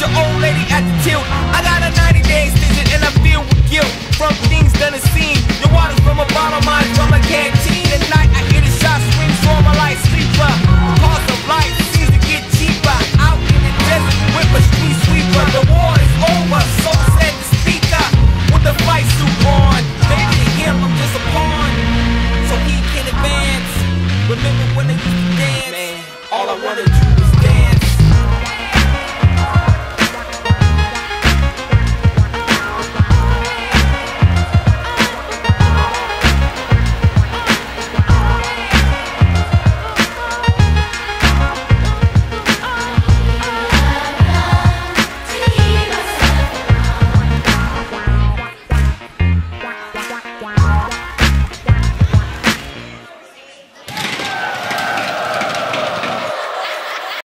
Your old lady at the tilt.